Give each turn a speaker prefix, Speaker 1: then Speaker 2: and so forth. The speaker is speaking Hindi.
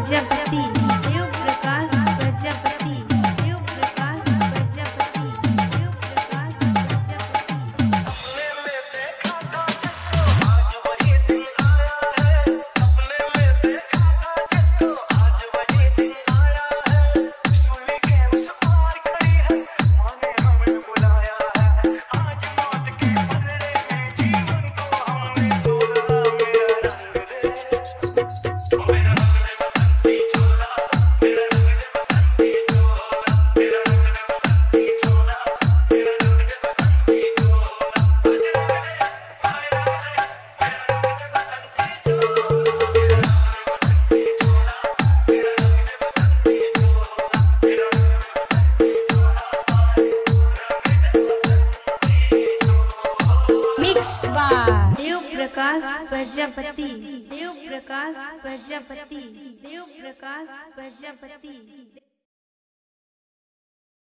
Speaker 1: dia, Pepinho. प्रकाश प्रजापति। देव प्रकाश प्रजापति। देव प्रकाश प्रजापति।